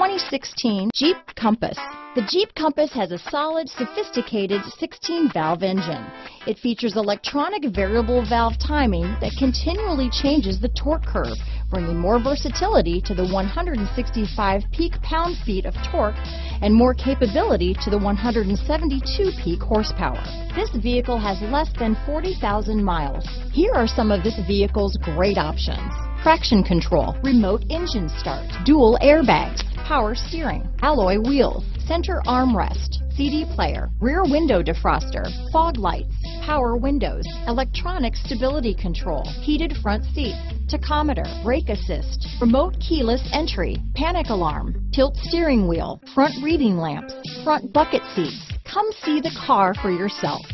2016 Jeep Compass. The Jeep Compass has a solid, sophisticated 16-valve engine. It features electronic variable valve timing that continually changes the torque curve, bringing more versatility to the 165 peak pound-feet of torque and more capability to the 172 peak horsepower. This vehicle has less than 40,000 miles. Here are some of this vehicle's great options. Traction control, remote engine start, dual airbags, power steering, alloy wheels, center armrest, CD player, rear window defroster, fog lights, power windows, electronic stability control, heated front seats, tachometer, brake assist, remote keyless entry, panic alarm, tilt steering wheel, front reading lamps, front bucket seats. Come see the car for yourself.